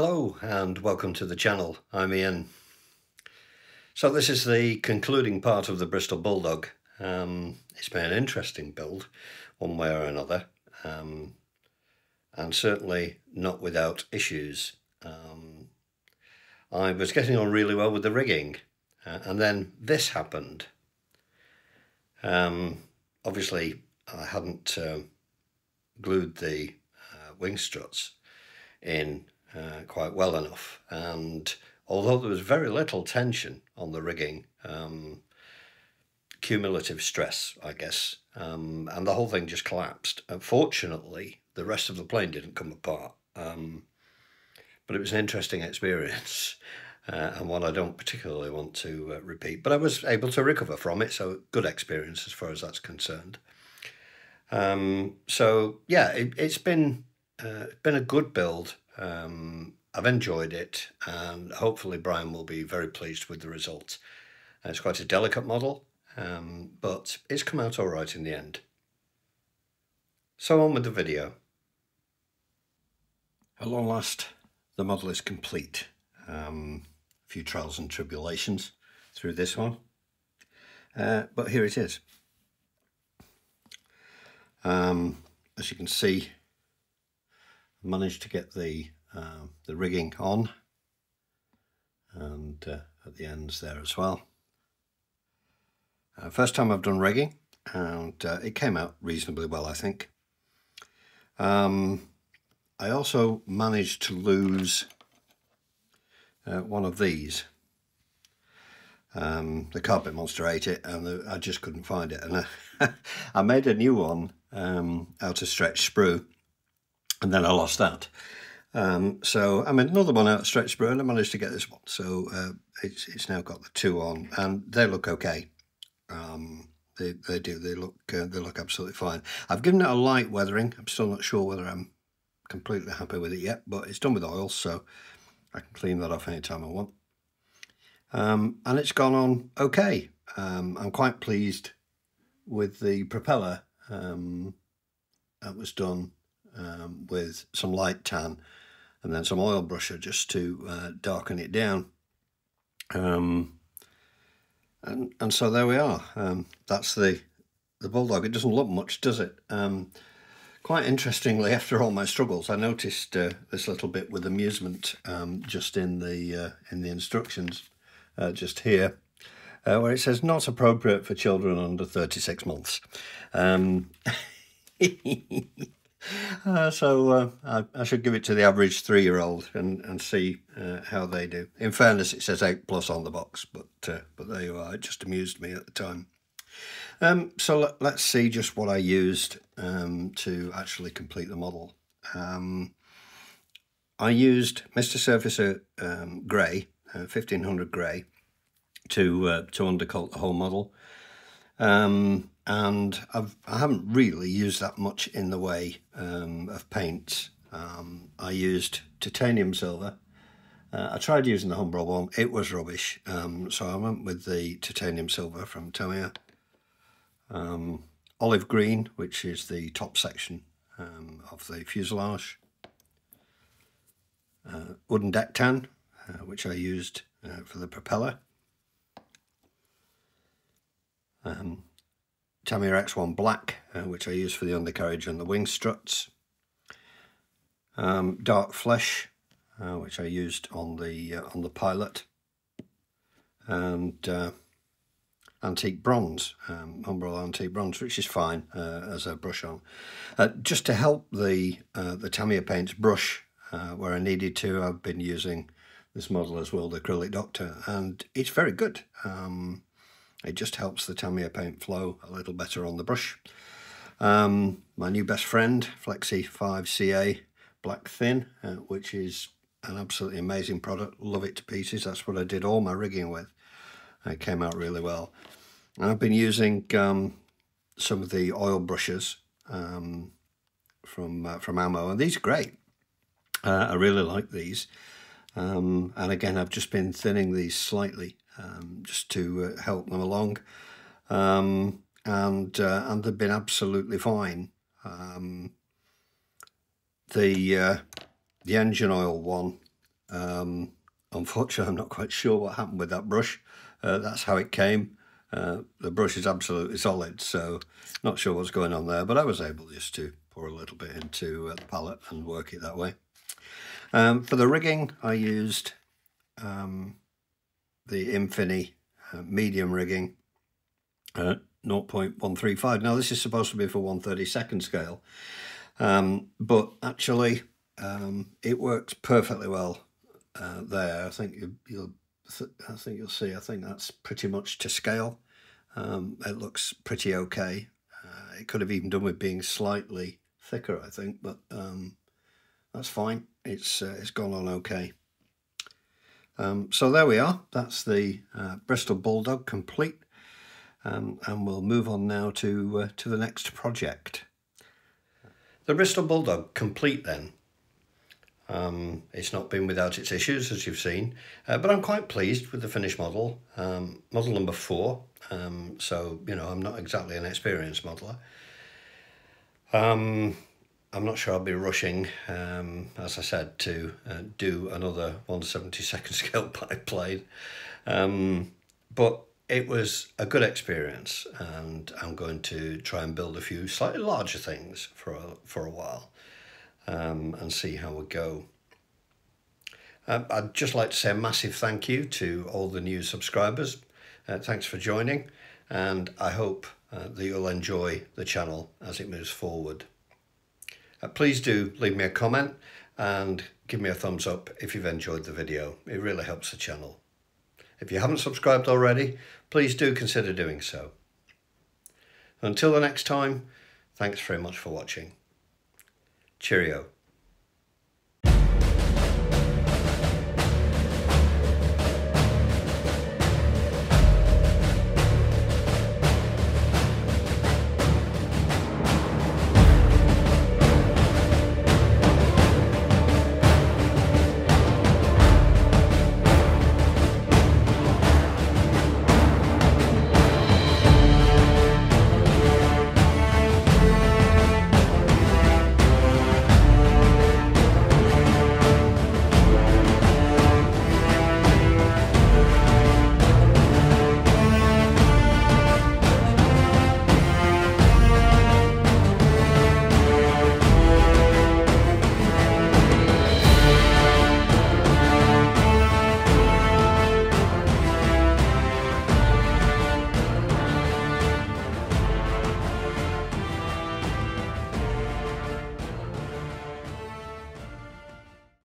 Hello and welcome to the channel. I'm Ian. So this is the concluding part of the Bristol Bulldog. Um, it's been an interesting build, one way or another, um, and certainly not without issues. Um, I was getting on really well with the rigging, uh, and then this happened. Um, obviously, I hadn't uh, glued the uh, wing struts in uh, quite well enough. And although there was very little tension on the rigging, um, cumulative stress, I guess, um, and the whole thing just collapsed. Unfortunately, the rest of the plane didn't come apart. Um, but it was an interesting experience uh, and one I don't particularly want to uh, repeat. But I was able to recover from it, so good experience as far as that's concerned. Um, so yeah, it, has been uh, been a good build. Um, I've enjoyed it, and hopefully Brian will be very pleased with the result. it's quite a delicate model, um, but it's come out all right in the end. So on with the video. At long last, the model is complete. Um, a few trials and tribulations through this one, uh, but here it is. Um, as you can see, managed to get the uh, the rigging on and uh, at the ends there as well. Uh, first time I've done rigging and uh, it came out reasonably well I think. Um, I also managed to lose uh, one of these. Um, the carpet monster ate it and the, I just couldn't find it and I, I made a new one um, out of stretch sprue and then I lost that. Um, so I made another one out of stretch and I managed to get this one. So uh, it's, it's now got the two on and they look okay. Um, they, they do, they look, uh, they look absolutely fine. I've given it a light weathering. I'm still not sure whether I'm completely happy with it yet, but it's done with oil, so I can clean that off anytime I want. Um, and it's gone on okay. Um, I'm quite pleased with the propeller um, that was done um, with some light tan and then some oil brusher just to uh, darken it down. Um, and, and so there we are. Um, that's the, the Bulldog. It doesn't look much, does it? Um, quite interestingly, after all my struggles, I noticed uh, this little bit with amusement um, just in the, uh, in the instructions, uh, just here. Uh, where it says not appropriate for children under 36 months. Um, Uh, so uh, I, I, should give it to the average three-year-old and, and see uh, how they do. In fairness, it says 8 plus on the box, but uh, but there you are. It just amused me at the time. Um, so let, us see just what I used um, to actually complete the model. Um, I used Mr. Surfacer um, Grey, 1500 uh, Grey, to, uh, to undercoat the whole model. Um, and I've, I haven't really used that much in the way um, of paints. Um, I used titanium silver. Uh, I tried using the Humbrol one, it was rubbish, um, so I went with the titanium silver from Tamiya. Um, olive green, which is the top section um, of the fuselage. Uh, wooden deck tan, uh, which I used uh, for the propeller. Um, Tamiya X1 Black, uh, which I use for the undercarriage and the wing struts. Um, dark Flesh, uh, which I used on the uh, on the pilot. And uh, Antique Bronze, um, Antique Bronze, which is fine uh, as a brush on. Uh, just to help the, the Tamiya paints brush where I needed to, I've been using this model as well, the Acrylic Doctor, and it's very good. Um, it just helps the Tamiya paint flow a little better on the brush. Um, my new best friend, Flexi 5CA Black Thin, uh, which is an absolutely amazing product. Love it to pieces. That's what I did all my rigging with. It came out really well. And I've been using um, some of the oil brushes um, from uh, from Ammo, and these are great. Uh, I really like these. Um, and again, I've just been thinning these slightly um, just to uh, help them along. Um, and uh, and they've been absolutely fine. Um, the uh, the engine oil one Um, unfortunately, I'm not quite sure what happened with that brush. Uh, that's how it came. Uh, the brush is absolutely solid, so not sure what's going on there, but I was able just to pour a little bit into uh, the palette and work it that way. Um, for the rigging, I used um, the Infini uh, medium rigging at 0.135. Now, this is supposed to be for 132nd scale, um, but actually um, it works perfectly well uh, there. I think you, will I think you'll see. I think that's pretty much to scale. Um, it looks pretty okay. Uh, it could have even done with being slightly thicker, I think, but um, that's fine. It's uh, it's gone on okay. Um, so there we are. That's the uh, Bristol Bulldog complete, um, and we'll move on now to uh, to the next project. The Bristol Bulldog complete then um, it's not been without its issues, as you've seen, uh, but I'm quite pleased with the finished model, um, model number four. Um, so, you know, I'm not exactly an experienced modeler. Um, I'm not sure I'll be rushing, um, as I said, to uh, do another 172nd scale biplane. Um, but it was a good experience, and I'm going to try and build a few slightly larger things for a, for a while um, and see how we go. Uh, I'd just like to say a massive thank you to all the new subscribers. Uh, thanks for joining, and I hope uh, that you'll enjoy the channel as it moves forward. Uh, please do leave me a comment and give me a thumbs up if you've enjoyed the video. It really helps the channel. If you haven't subscribed already, please do consider doing so. Until the next time, thanks very much for watching. Cheerio.